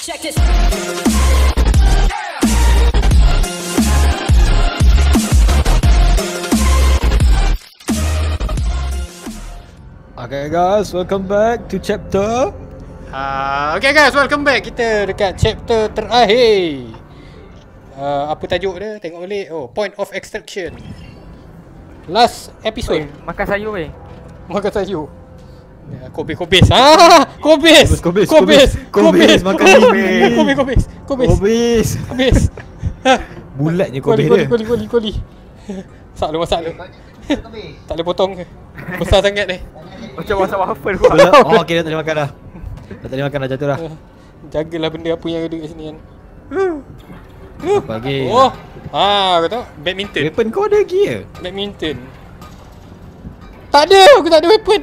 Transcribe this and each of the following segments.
Check this. Okay guys, welcome back to chapter Uh, okay guys, welcome back. Kita dekat chapter terakhir. Uh, apa tajuk dia? Tengok balik. Oh, point of extraction. Last episode. Makan sayur weh. Makan sayur. Ya, Kobis, kobis. Ah, kobis. Kobis, kobis, kobis, kobis, makan kobis. kobis, kobis, kobis, Kobis kobis. Bulatnya kobis dia koli, koli, koli. Masak lu, masak lu. Tak boleh potong ke? Besar sangat ni. Macam masak waffle pula. Bulat Oh okay dah tak boleh makan dah Dah tak boleh makan dah jatuh dah Jagalah benda apa yang ada kat sini kan. Apa lagi Oh. Ah, kau tahu? Badminton. Weapon kau ada lagi ke? Badminton. Tak ada, aku tak ada weapon.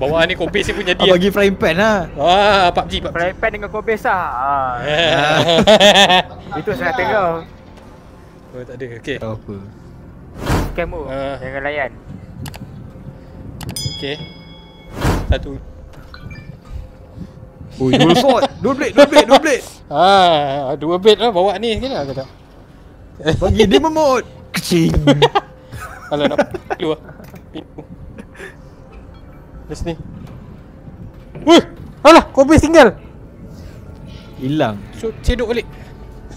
Bawa ni kobis ni punya dia. bagi frying pan lah Ah, PUBG, PUBG. Fry pan dengan kobis lah. Ah. Itu senang tengok. oh, tak ada. Okey. Tak apa Kamu Ah. jangan layan. Okey. Satu. Oh dual sword Dual blade Dual blade Dual blade Ah, dua bed lah bawa ni sikit lah kata. Bagi dia memot Kecing Alah nak keluar pintu. Di sini. Wih! Alah, kobis tinggal. Hilang So, cedok balik.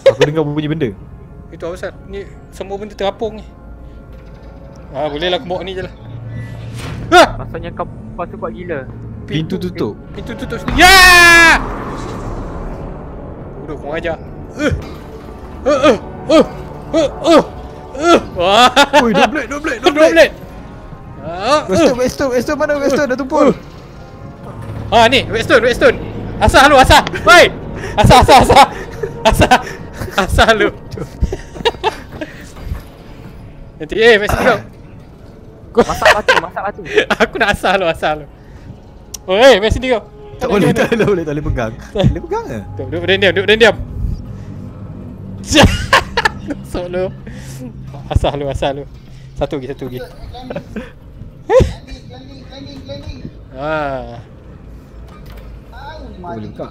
Aku dengar bunyi benda Itu apa pasal? Ni semua benda terapung ni. Ah, boleh lah aku bawa ni je lah. Ah! Maksudnya kau tu kuat gila. Pintu tutup Pintu tutup sini. Ya! Bodoh kau. Uh. Uh, uh, uh, uh, uh, uh. Wah. Oi blade Dual blade Dua Dual blade uh. Weston Weston mana Weston Dah tumpul Ah ni, redstone, redstone. Asah lu, asah. Woi. Asah, asah, asah. Asah. Asah lu. Nanti eh, mesti kau. Kau- Masak batu, masak batu. Aku nak asah lu, asah lu. Oh, eh, mesti kau. Tak boleh tak boleh Tak boleh tak boleh pegang Boleh pegang ke Duduk, duduk diam, duduk diam. Masuk lu. Asah lu, asah lu. Satu lagi, satu lagi. Ah, Boleh buka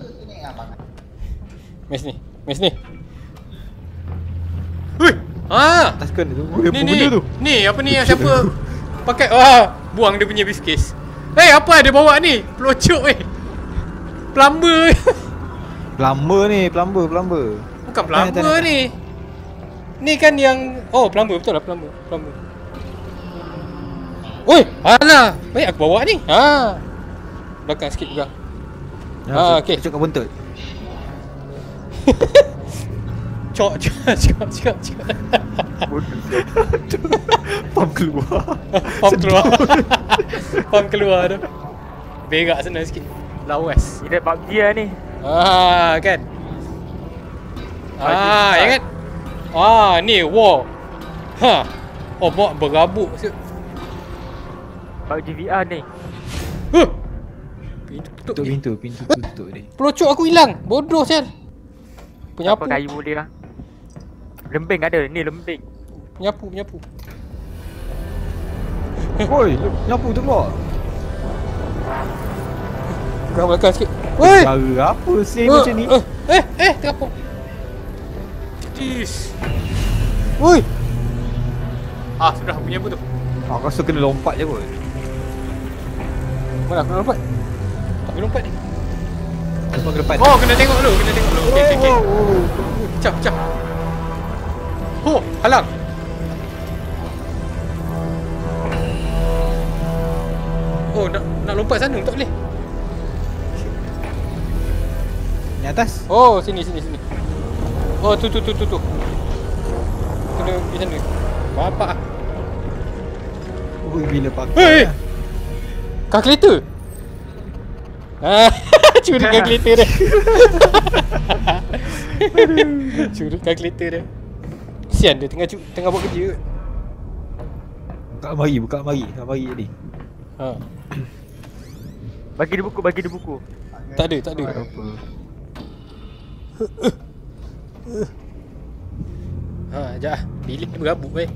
mes ni. Mes ni. Hui. Ah. Atas kan tu Ni benda ni. tu Ni apa ni yang siapa pakai wah buang dia punya briefcase. Eh hey, apa dia bawa ni? Pelocok eh. Plumber. Plumber ni Plumber Plumber Bukan plumber ni. Ni kan yang oh plumber betul lah plumber. Plumber. Oi, alah. Baik aku bawa ni. Ha. Belakang sikit juga. Ah, okey. Cuk kat buntut Cok cok cok cok cok. Pam keluar Pam keluar. Pam keluar tu. Berak sana sikit. Lawas. Ini PUBG lah ni. Ah kan. Ah, ya kan? Ah, ni war. Ha. Oh, bawa berabuk. siap. PUBG VR ni. Huh. Pintu tutup. Tutup ni. pintu Pintu tutup ni Pelocok aku hilang. Bodoh sial. Penyapu. Apa kayu boleh lah. Lembing ada. Ni lembing. Penyapu, penyapu. Oi Nyapu tu keluar Gerak belakang sikit. Woi. Cara apa sih Eh, macam ni Eh, eh, eh, terapung. Tis. Woi. Ah, sudah punya apa tu? Aku rasa kena lompat je kot Mana aku nak lompat? Tak boleh lompat ni. Lompat ke depan Oh, kena tengok dulu, kena tengok dulu. Okey, okey, okey. Pecah, pecah. Oh, halang. Oh, nak nak lompat sana tak boleh. Ni atas Oh, sini sini sini. Oh, tu tu tu tu tu. Kena pergi sana. Bapak ah. Ui bila pakai Hei! Kalkulator. Ah, curi kalkulator dia. curi kalkulator dia. Kesian dia tengah tengah buat kerja. kot. Buka mari Buka mari Buka mari tadi Ha. Bagi dia buku, bagi dia buku. Tak ada, tak ada. Tak apa Ha, jap ah. Bilik ni berabuk weh.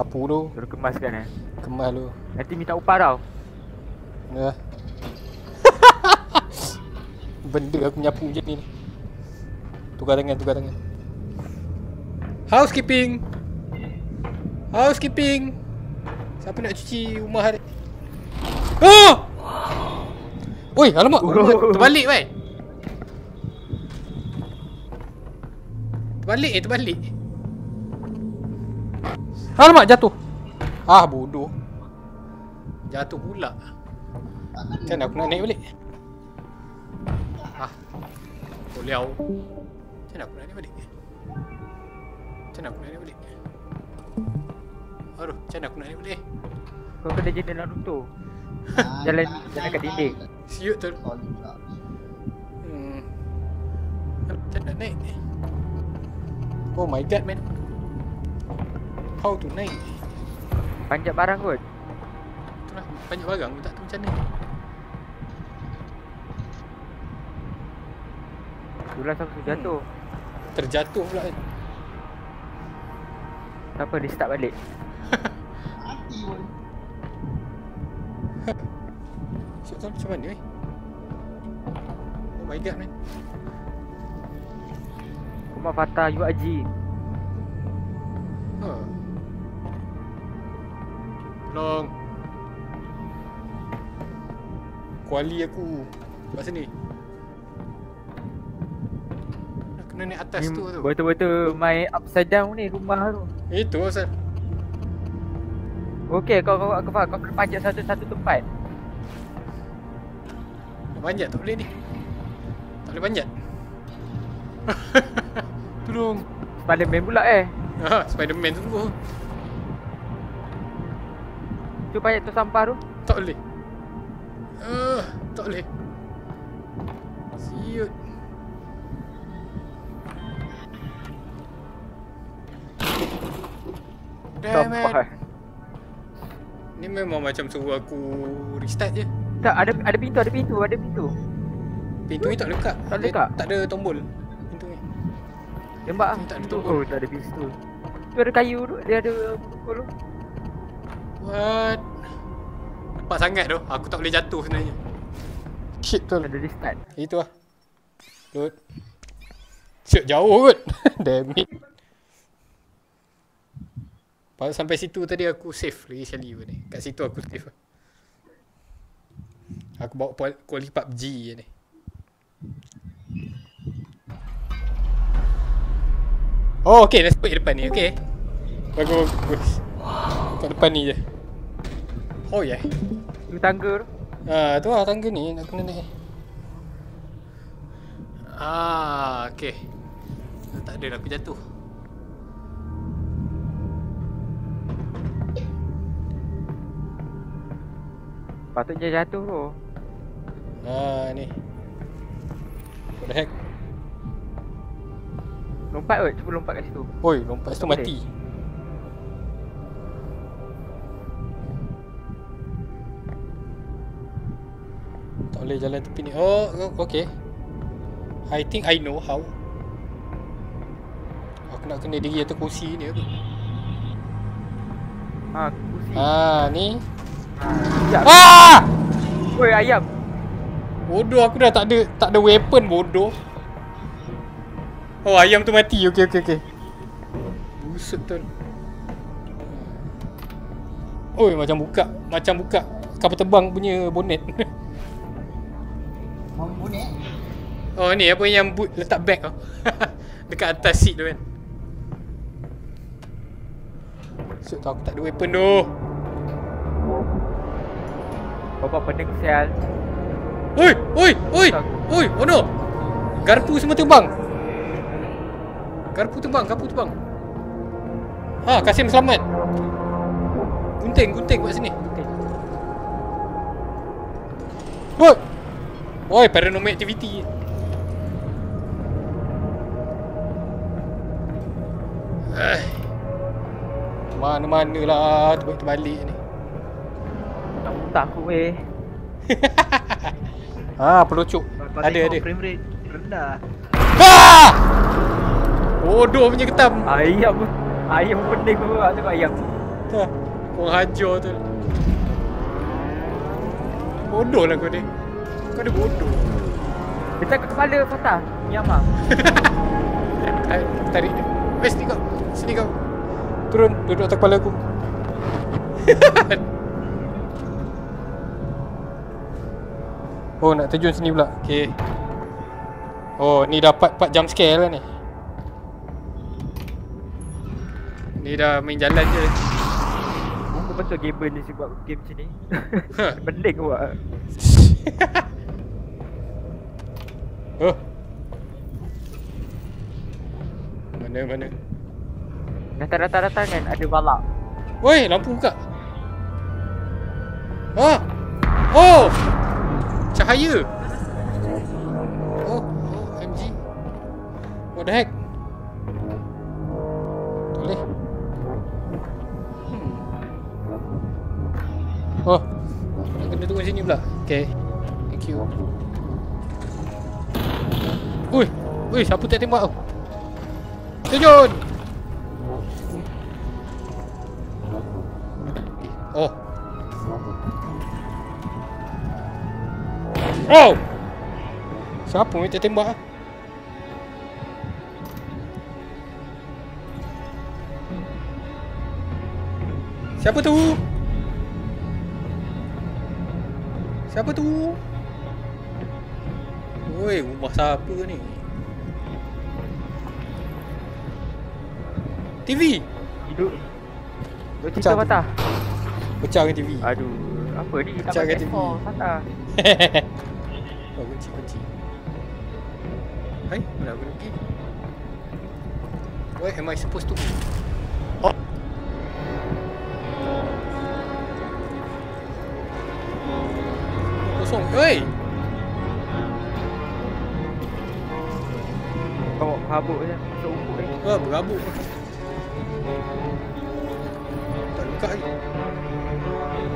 Sapu tu. Suruh kemaskan eh. Kemas lu. Nanti minta upah tau. Ya. Benda aku nyapu je ni. Tukar tangan, tukar tangan. Housekeeping. Housekeeping. Siapa nak cuci rumah hari? Oh! Oi, alamak. Oh. Terbalik, wei. Terbalik eh, terbalik. Alamak, jatuh. Ah, bodoh. Jatuh pula. Kan aku nak naik balik. Ah. Boliau. Macam mana aku nak naik balik? Macam mana aku nak naik balik? Aduh, macam mana aku nak naik balik? Kau kena jadi Naruto. Jalan jalan kat dinding. Siut tu. Hmm. Macam mana nak naik? Oh my god, man. How to naik? Panjat barang kot. Itulah, banyak barang pun tak tahu macam mana. Itulah aku jatuh. Terjatuh pula kan. Tak apa, dia start balik. Siut tu macam mana eh? Oh my god, man. Rumah Fatah UAG. Huh. Tolong. Kuali aku. Kat sini. Nak kena naik atas Ni tu tu. Betul-betul main upside down ni rumah tu. Itu asal. Okey, kau kau kau, kau, kau kena panjat satu satu tempat. Panjat tak boleh ni. Tak boleh panjat. Tolong. Spiderman pula eh. Ah, Spiderman tunggu. Tu panjat tu sampah tu. Tak boleh. Uh, tak boleh. Siut. Damn Sampah. it. Ni memang macam suruh aku restart je. Tak ada ada pintu, ada pintu, ada pintu. Pintu ni tak lekat. Tak Dia lekat? Tak ada tombol. Pintu ni. Tembak ah. Tak ada tombol. Oh, tak ada pintu. Tu ada kayu tu, dia ada pukul tu. What? Nampak sangat tu. Aku tak boleh jatuh sebenarnya. Shit tu. Ada restart. Itu lah. Load. Siap jauh kot. Damn it. Pas sampai situ tadi aku save lagi sekali pun ni. Kat situ aku save lah. Aku bawa pol- kuali PUBG je ni. Oh okay, let's put depan ni, okay. Bagus, bagus. Kat depan ni je. Oh yeah. Tu tangga tu. Ah, tu lah tangga ni nak kena naik. Ah, okey. Tak ada lah, aku jatuh. Patutnya jatuh tu. Ah, ni. What the heck? Lompat kot, cuba lompat kat situ. Oi, lompat situ mati. Tak boleh jalan tepi ni. Oh, oh, okay. I think I know how. Aku nak kena diri atas kursi ni apa? Ha, kursi. Ah, ni. Ah! Oi, ayam. Bodoh aku dah tak ada tak ada weapon bodoh. Oh ayam tu mati. Okey okey okey. Busuk tu. Oi macam buka macam buka kapal terbang punya bonnet. oh ni apa yang boot letak bag tu. Dekat atas seat tu kan. Busuk tu aku tak ada weapon tu. Bapak pening sial. Oi, oi, oi. Oi, oh no. Garpu semua terbang. Garpu terbang, garpu terbang. Ha, Kasim selamat. Gunting, gunting kat sini. Oi, paranormal activity. Eh. Mana-mana lah terbalik-terbalik ni. Tak muntah aku weh. Ha, pelocok. Kau Ada, ada. Frame rate rendah. Ah! Bodoh punya ketam. Ayam ayam pening tu aku tengok ayam. Dah. Kau hajar tu. Bodoh lah kau ni. Kau ni bodoh. Letak kat kepala Fatah. Tarik, tarik dia. Eh, sini kau. Sini kau. Turun, duduk atas kepala aku. oh, nak terjun sini pula. Okay. Oh, ni dapat part jump scare lah ni. Ni dah main jalan je. Bukan betul gamer ni sebab game macam ni. Pelik buat. oh. Mana mana? Datang-datang-datang kan ada balak. Woi, lampu buka. Ha? Oh! Cahaya. Oh, oh, MG. What the heck? Boleh. Hmm. Oh. Kena tunggu sini pula. Okay. Thank you. Ui, ui, siapa tak tembak tu? Terjun! Oh. Oh! Siapa minta tembak ah? Siapa tu? Siapa tu? Woi, rumah siapa ni? TV! Hidup. Duk Pecah cerita tu. Fatah. Pecahkan TV. Aduh, apa ni? Pecahkan pakai TV. S4 Fatah. oh, kunci, kunci. Hai, mana aku nak pergi? Where am I supposed to? Oh. Kosong. Oi! Bawa habuk je. Masuk umpuk ni. Wah, berabuk. Buka lagi.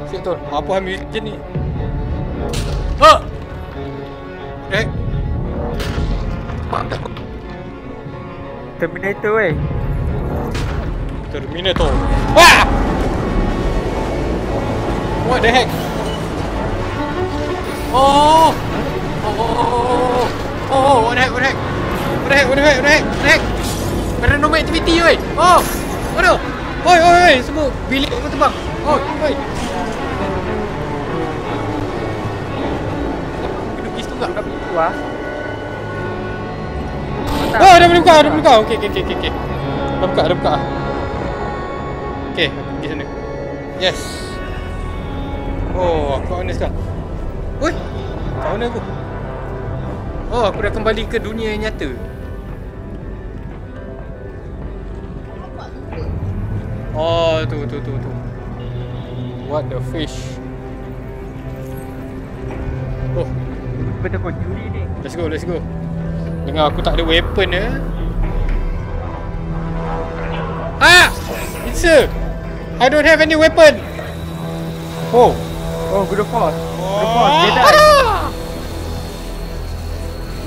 Siap tu. Apa ambil je ni? Ha! Eh, Terminator weh. Terminator. Wah! What the heck? Oh! Oh, oh, oh, oh, oh, oh, what the heck, what the heck? What the heck, what the heck, what the heck, what the heck? Paranormal activity, oi! Oh! Mana? Oi, oi, oi, semua bilik aku terbang. Oi, oi. Kena pergi situ? Buka pintu ah. Oh, dah boleh buka, dah boleh buka. Okey, okey, okey, okey. okey. Dah buka, dah buka. Okey, aku pergi sana. Yes. Oh, aku mana sekarang? Oi, kat mana aku? Oh, aku dah kembali ke dunia yang nyata. Oh, tu, tu, tu, tu. What the fish? Oh, Betul kau juri ni. Let's go, let's go. Dengar aku tak ada weapon ya. Ah! It's a I don't have any weapon. Oh. Oh, good force. Good Oh, force. Jedi. ah!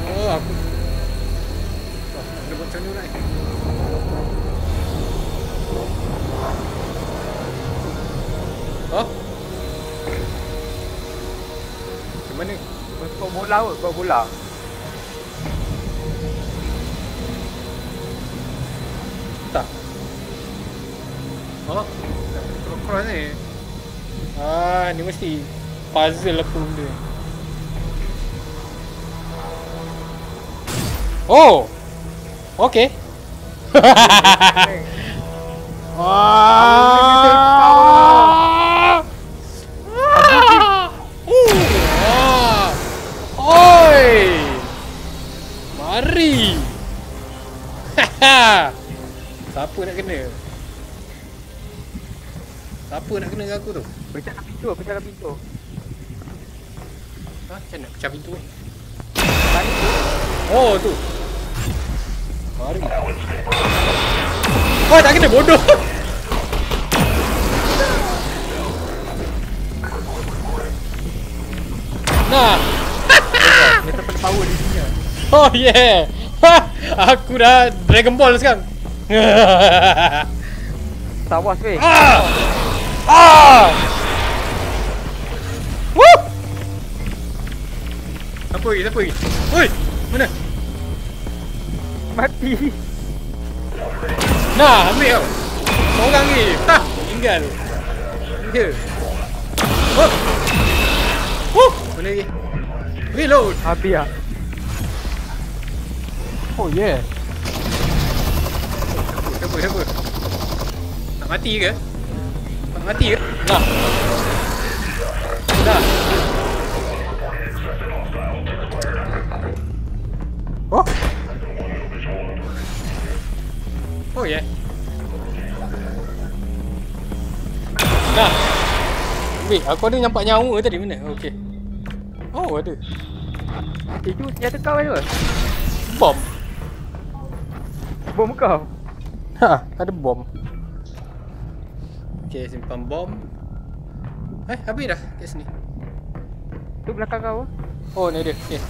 Oh, aku. Oh, nak kena buat macam mana Oh. Macam mana? Kau bola kot, kau bola. Tak. Oh, cross ni. Ah, ni mesti puzzle apa benda. Oh. Okay. Ah. Siapa nak kena? Siapa nak kena dengan aku tu? Pecahkan pintu, pecahkan pintu. Ha? Macam nak pecah pintu ni? Balik tu. Oh tu. Mari. Oh tak kena bodoh. Nah. Tak pada power di sini. lah. Oh yeah. Aku dah Dragon Ball sekarang. Star Wars weh. ah! Ah! Woo! Siapa lagi? Siapa lagi? Oi! Mana? Mati. Nah, ambil kau. Seorang ni. Tah, tinggal. Dia. Oh. Oh, mana lagi? Reload. Habis ah. Oh yeah. Siapa, siapa? Nak mati ke? Nak mati ke? Dah. Dah. Oh. Oh ya. Yeah. Dah. Wait, aku ada nampak nyawa tadi mana? Okey. Oh, ada. Itu senjata kau tu. Bom. Bom kau. Ha, ada bom. Okey, simpan bom. Eh, habis dah kat sini. Tu belakang kau. Oh, ni dia. Okey.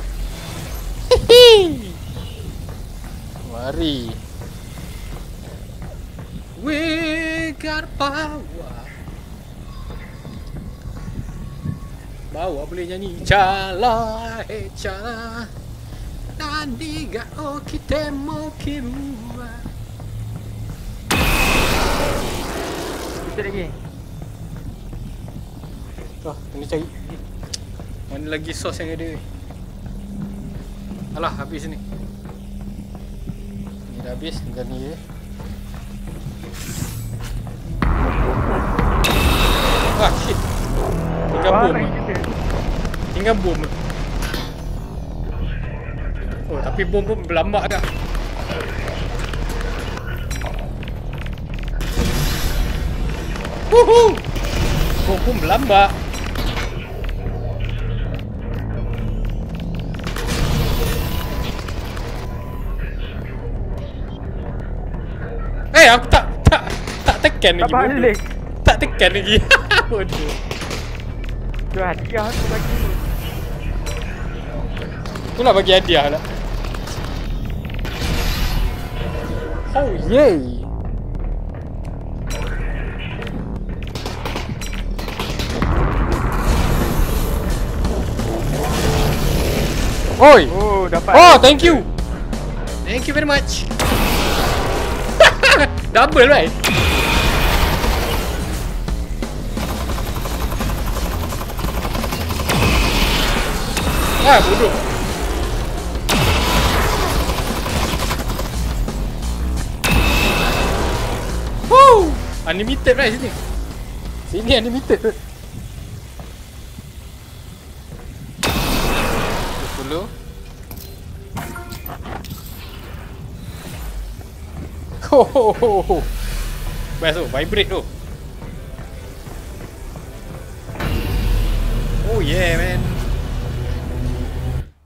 Hihi. Mari. We got power. Bawa boleh nyanyi Chala he chala Nani ga okite mo Kita lagi. Tuh, kena cari. Mana lagi sos yang ada? Alah, habis ni. Ni dah habis, tinggal ni je. Ah, shit. Tinggal bom. Tinggal bom. Oh, tapi bom pun berlambak dah Bom pun berlambak Eh, aku tak tak tak tekan Tak lagi. bodoh. balik. Tak tekan lagi. Bodoh. Tu hadiah tu bagi. Tu nak bagi hadiah lah. Oh yay. Oi. Oh, dapat. Oh, thank you. Thank you very much. Double right? Ah, bodoh. Woo! Unlimited right sini. Sini unlimited. Best tu, vibrate tu. Oh yeah man.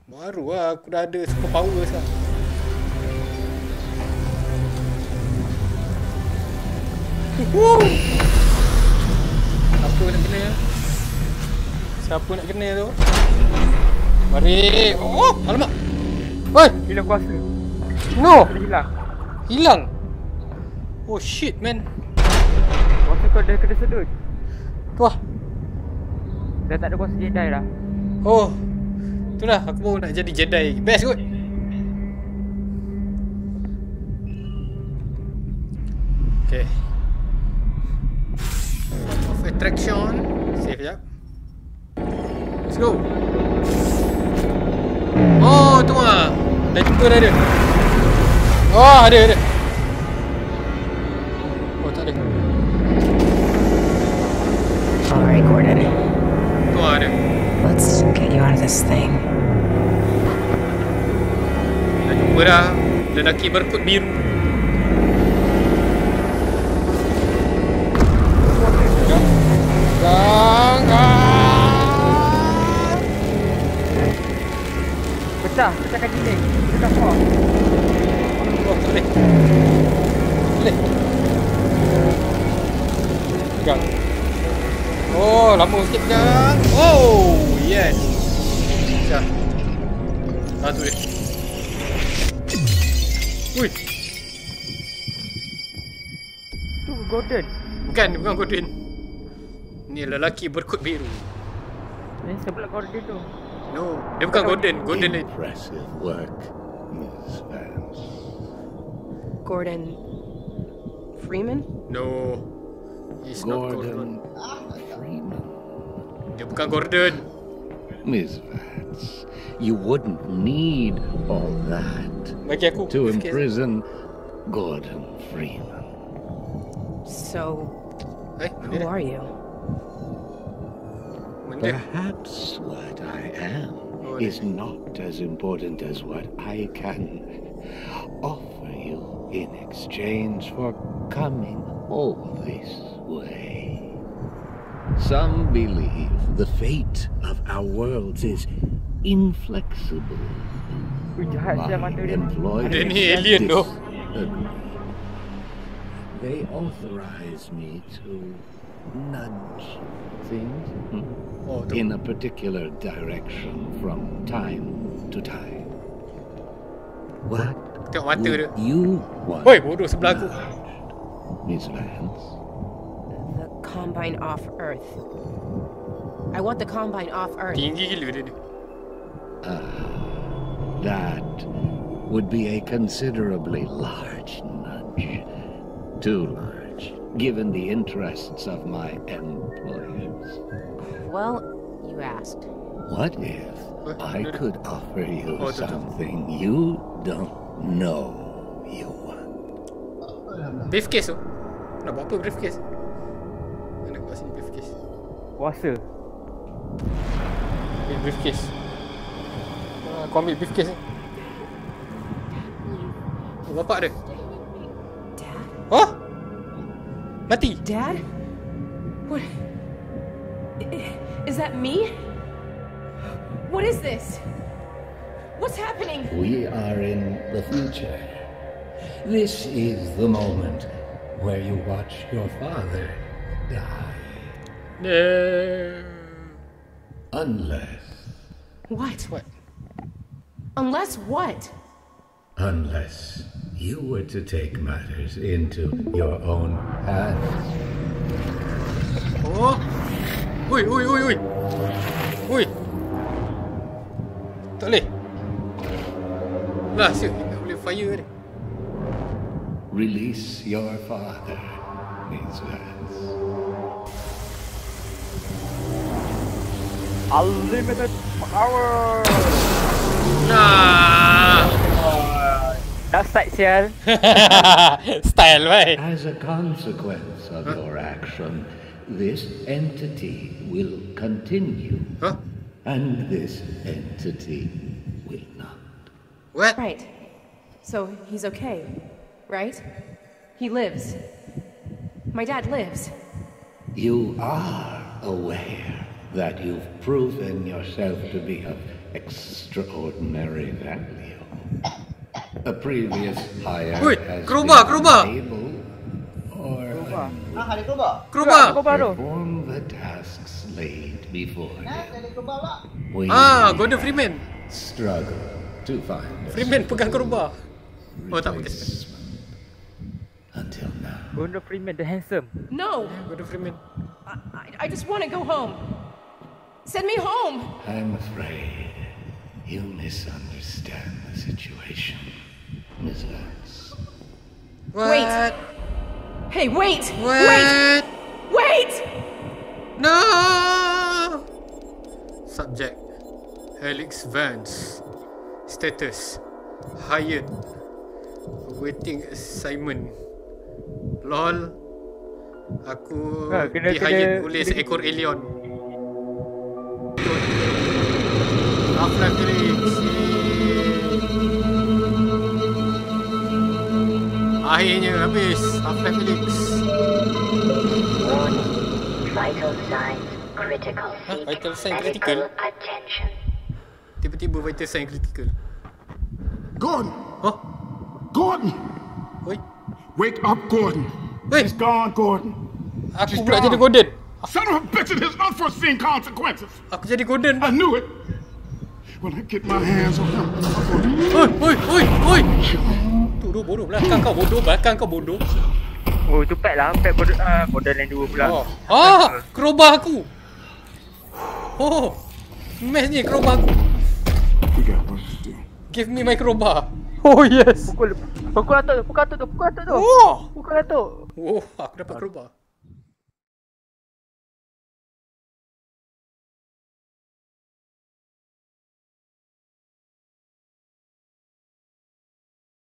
Baru lah aku dah ada super power sekarang. Woo! Siapa nak kena? Siapa nak kena tu? Mari. Oh, alamak. Oi, Hilang kuasa. no. Hilang. Hilang. Oh shit man. Kuasa kau dah kena sedut. Tu lah. Dah tak ada kuasa Jedi dah. Oh. Itulah aku baru nak jadi Jedi. Best kot. Okay. Of attraction. Save sekejap. Let's go. Oh, tu ah. Dah jumpa dah dia. Oh, ada ada. This thing. Dah jumpa dah. Lelaki berkut biru. Jangan. Pecah, pecahkan dinding. Pecah kau. Oh, tak boleh. Boleh. Pegang. Oh, lama sikit pegang. Oh, Ah, tu dia. Ui, Tu Gordon. bukan, bukan Godwin. Ni lelaki berkut biru. Ni sebelah Gordon tu. No, dia bukan golden. Golden ni. Impressive work, Miss Vance. Gordon Freeman? No. He's not Gordon Gordon. Freeman. Dia bukan Gordon. Miss Vance, you wouldn't need all that to imprison Gordon Freeman. So, who are you? Perhaps what I am is not as important as what I can offer you in exchange for coming all this way. Some believe the fate of our worlds is inflexible. Ui, jahat siapa mata dia. employers Dia ni alien tu. disagree. They authorize me to nudge things hmm, Oh, in a particular direction from time to time. What Tengok mata dia. would you want? Oi, bodoh sebelah aku. Miss Vance. The Combine off Earth. I want the Combine off Earth. Tinggi gila dia ni. That would be a considerably large nudge. Too large, given the interests of my employers. Well, you asked. What if I could offer you Oh, tu, tu. something you don't know you want? Briefcase tu. Nak buat apa briefcase? Mana kat sini briefcase? Puasa. Ambil briefcase. Kau ambil briefcase ni. Oh, bapak dia. Dad? Oh! Mati. Dad? What? I- Is that me? What is this? What's happening? We are in the future. This is the moment where you watch your father die. No. Unless, What? What? Unless what? unless you were to take matters into your own hands. Oh. Ui, ui, ui, ui. Ui. Tak boleh. Lah, siap. Tak boleh fire ni. Release your father, Miss Vance. Unlimited power. Nah. Dah start sial. Style, baik. As a consequence of your action, this entity will continue, Huh? and this entity will not. What? Right. So he's okay, right? He lives. My dad lives. You are aware that you've proven yourself to be of extraordinary value. A previous hire Ui, has kerubah, been kerubah. unable or Ah, ada keluar. Kerubah. Baru. perform the tasks laid before pula. We Ah, Gordon Freeman. struggle to find Freeman pegang kerubah. Oh, tak pakai. replacement. Until now. Gordon Freeman the handsome. No, Gordon Freeman. I, I, I just want to go home. Send me home. I'm afraid you misunderstand the situation, Miss Vance. What? Wait. Hey, wait! Wait! What? Wait! No! Subject Helix Vance Status Hired Waiting assignment LOL Aku ah, Ha, kena- di-hired kena- oleh kena- seekor alien Helix Akhirnya habis Half-Life Helix Vital signs critical. Huh? Seek Vital sign critical? Tiba-tiba vital sign critical Gordon! Oh, Gordon! oi Wake up, Gordon! Wait. She's gone, Gordon. Aku She's pula gone. jadi golden Son of a bitch, it has unforeseen consequences. Aku jadi golden I knew it. When I get my hands on him, Oi, oi, oi, oi. Bodoh, bodoh. Belakang kau bodoh. Belakang kau bodoh. Oh, tu pet lah. Pet border, uh, Borderland 2 pula. Oh. Ah, crowbar aku. Oh. Mesh ni crowbar aku. Give me my crowbar. Oh yes. Pukul, pukul atuk tu, pukul atuk tu, pukul atuk tu. Oh. Pukul atuk. Oh, aku dapat crowbar.